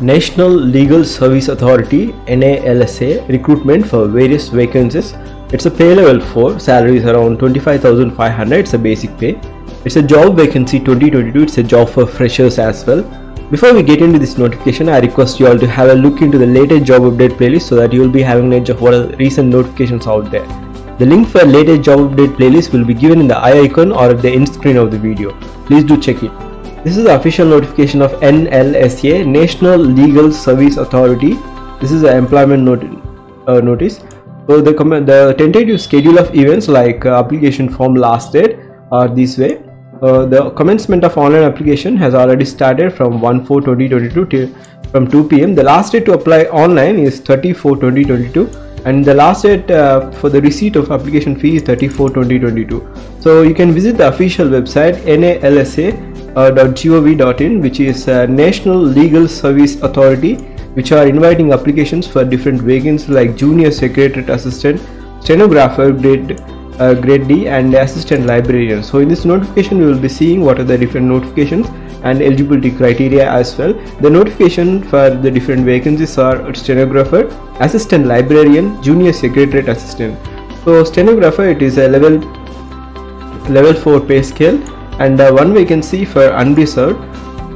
National Legal Service Authority NALSA recruitment for various vacancies. It's a pay level 4, salary is around 25,500, it's a basic pay. It's a job vacancy 2022, it's a job for freshers as well. Before we get into this notification, I request you all to have a look into the latest job update playlist so that you will be having an edge of what are recent notifications out there. The link for latest job update playlist will be given in the eye icon or at the end screen of the video. Please do check it. This is the official notification of NLSA National Legal Service Authority. This is the employment uh, notice. So the, the tentative schedule of events like uh, application form last date are this way. Uh, the commencement of online application has already started from 1-4-2022 till from 2 pm. The last date to apply online is 30-4-2022 and the last date uh, for the receipt of application fee is 34-2022. So you can visit the official website nalsa.gov.in which is a National Legal Service Authority which are inviting applications for different vacancies like junior secretariat assistant, stenographer, grade uh, grade D and assistant librarian. So in this notification we will be seeing what are the different notifications and eligibility criteria as well. The notification for the different vacancies are stenographer, assistant librarian, junior secretariat assistant. So stenographer it is a level level 4 pay scale and uh, one vacancy for unreserved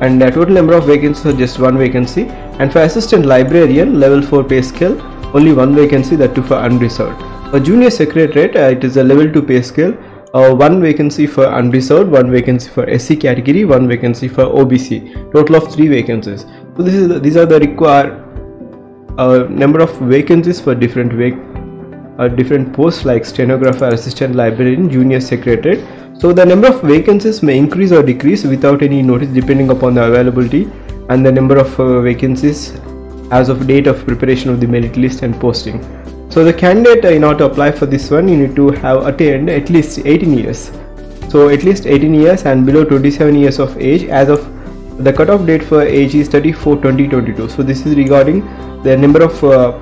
and the total number of vacancies are just one vacancy and for assistant librarian level 4 pay scale only one vacancy that too for unreserved. For junior secretariat uh, it is a level 2 pay scale uh, one vacancy for unreserved, one vacancy for SC category, one vacancy for OBC. Total of three vacancies. So this is the, these are the required uh, number of vacancies for different vac uh, different posts like stenographer, assistant librarian, junior secretary. So the number of vacancies may increase or decrease without any notice depending upon the availability and the number of uh, vacancies as of date of preparation of the merit list and posting. So the candidate uh, in order to apply for this one you need to have attained at least 18 years. So at least 18 years and below 27 years of age as of the cutoff date for age is 34 2022. So this is regarding the number of uh,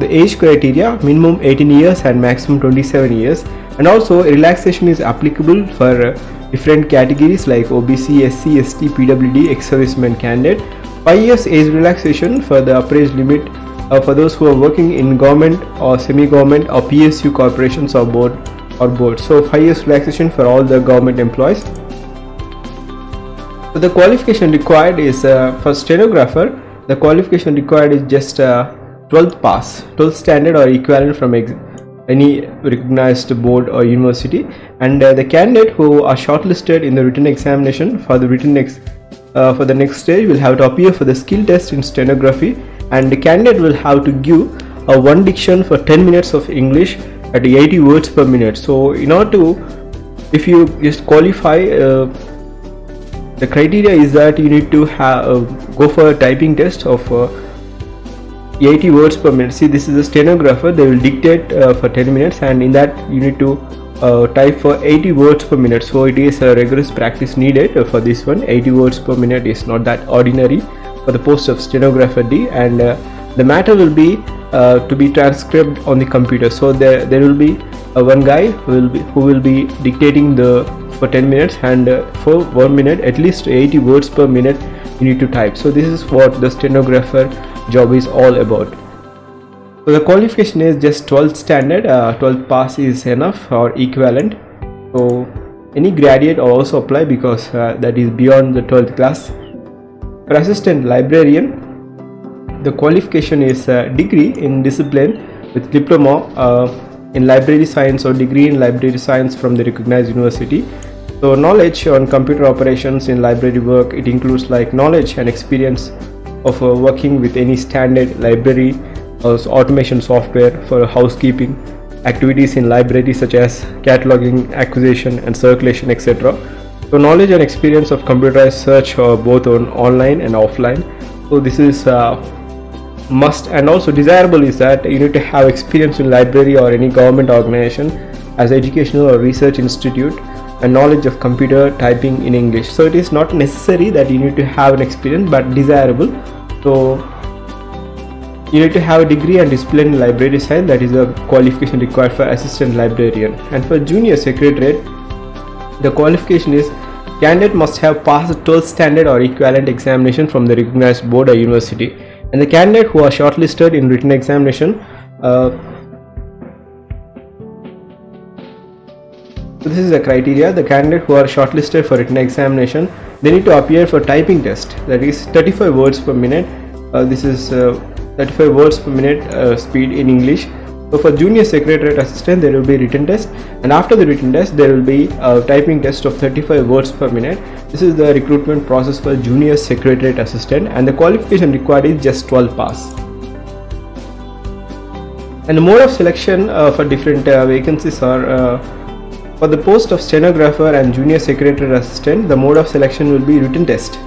the age criteria minimum 18 years and maximum 27 years and also relaxation is applicable for uh, different categories like OBC, SC, ST, PWD, ex-serviceman candidate. 5 years age relaxation for the age limit uh, for those who are working in government or semi-government or PSU corporations or board or board. So 5 years relaxation for all the government employees. So the qualification required is uh, for stenographer. The qualification required is just uh, 12th pass, 12th standard or equivalent from any recognized board or university and uh, the candidate who are shortlisted in the written examination for the written next uh, for the next stage will have to appear for the skill test in stenography and the candidate will have to give a one diction for 10 minutes of English at 80 words per minute. So in order to, if you just qualify, uh, the criteria is that you need to have uh, go for a typing test of uh, 80 words per minute. See, this is a stenographer. They will dictate uh, for 10 minutes, and in that you need to uh, type for 80 words per minute. So it is a rigorous practice needed for this one. 80 words per minute is not that ordinary for the post of stenographer D and uh, the matter will be uh, to be transcribed on the computer so there there will be uh, one guy who will be who will be dictating the for 10 minutes and uh, for one minute at least 80 words per minute you need to type so this is what the stenographer job is all about. So the qualification is just 12th standard 12th uh, pass is enough or equivalent. So any graduate also apply because uh, that is beyond the 12th class. For assistant librarian, the qualification is a degree in discipline with diploma uh, in library science or degree in library science from the recognized university. So knowledge on computer operations in library work, it includes like knowledge and experience of uh, working with any standard library or automation software for housekeeping, activities in library such as cataloging, acquisition and circulation etc so knowledge and experience of computerized search are both on online and offline so this is uh, must and also desirable is that you need to have experience in library or any government organization as educational or research institute and knowledge of computer typing in English. So it is not necessary that you need to have an experience but desirable. So you need to have a degree and discipline in library science. That is a qualification required for assistant librarian. And for junior secretariat the qualification is candidate must have passed 12th standard or equivalent examination from the recognized board or university. And the candidate who are shortlisted in written examination uh, so this is the criteria. The candidate who are shortlisted for written examination they need to appear for typing test. That is 35 words per minute. Uh, this is uh, 35 words per minute uh, speed in english. So for junior secretariat assistant there will be written test. And after the written test there will be a typing test of 35 words per minute. This is the recruitment process for junior secretariat assistant. And the qualification required is just 12 pass. And the mode of selection uh, for different uh, vacancies are uh, for the post of stenographer and junior secretariat assistant the mode of selection will be written test.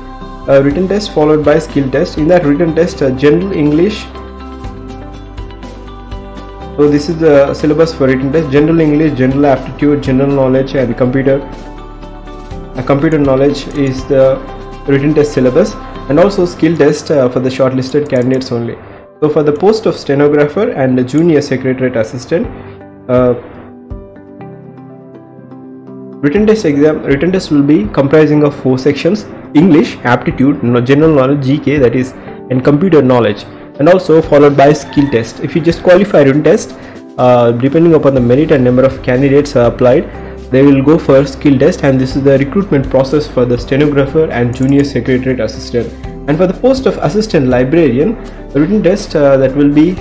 A written test followed by skill test. In that written test, general English, so this is the syllabus for written test. General english general aptitude general knowledge and computer. Uh, computer knowledge is the written test syllabus. And also skill test uh, for the shortlisted candidates only. So for the post of stenographer and junior secretariat assistant uh, written test exam written test will be comprising of four sections english aptitude general knowledge gk that is and computer knowledge and also followed by skill test. If you just qualify written test uh, depending upon the merit and number of candidates applied they will go for skill test and this is the recruitment process for the stenographer and junior secretariat assistant. And for the post of assistant librarian the written test uh, that will be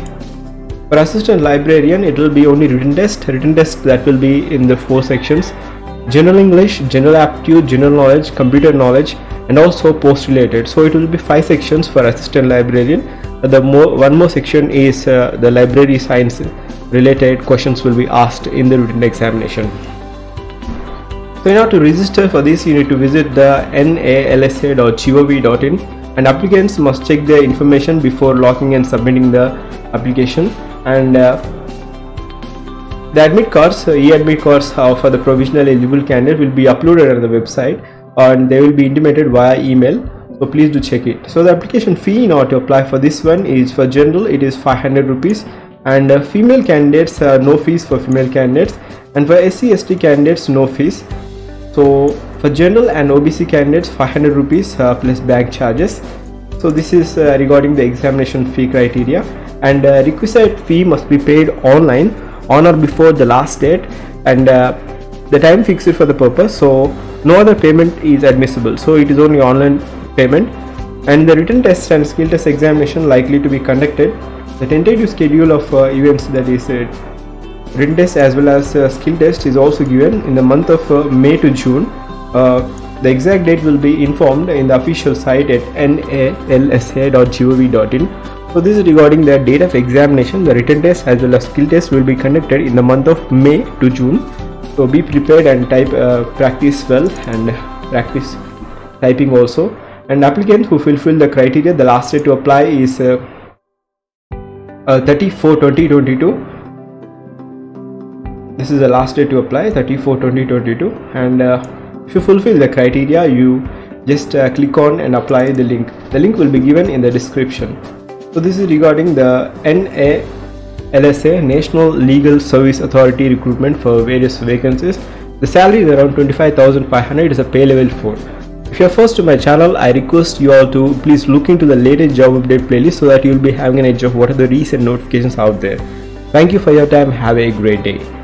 for assistant librarian it will be only written test written test that will be in the four sections general english general aptitude general knowledge computer knowledge and also post related so it will be five sections for assistant librarian. The more one more section is uh, the library science related questions will be asked in the written examination. So in order to register for this. You need to visit the nalsa.gov.in and applicants must check their information before logging and submitting the application. And uh, the admit cards uh, e-admit cards uh, for the provisional eligible candidate will be uploaded on the website and they will be intimated via email. So please do check it. So the application fee in order to apply for this one is for general it is 500 rupees and uh, female candidates uh, no fees for female candidates and for SC ST candidates no fees. So for general and OBC candidates 500 rupees uh, plus bank charges. So this is uh, regarding the examination fee criteria and requisite fee must be paid online on or before the last date and uh, the time fixed for the purpose so no other payment is admissible so it is only online payment and the written test and skill test examination likely to be conducted. The tentative schedule of uh, events that is uh, written test as well as uh, skill test is also given in the month of uh, May to June. Uh, the exact date will be informed in the official site at nalsa.gov.in. So this is regarding the date of examination. The written test as well as skill test will be conducted in the month of May to June. So be prepared and type uh, practice well and practice typing also. And applicants who fulfill the criteria the last date to apply is uh, uh, 34 2022 this is the last day to apply 34 2022 and uh, if you fulfill the criteria you just uh, click on and apply the link. The link will be given in the description so this is regarding the NALSA National Legal Service Authority recruitment for various vacancies the salary is around 25500 it is a pay level 4 if you are first to my channel, I request you all to please look into the latest job update playlist so that you will be having an edge of what are the recent notifications out there. Thank you for your time. Have a great day.